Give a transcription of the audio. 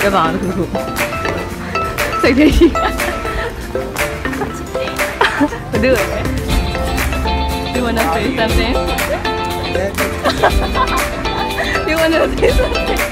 ပြောပါအောင်တစ်ခုခုစိတ်လေးရှိဘယ်လိုလဲ You wanna say something? you wanna say something?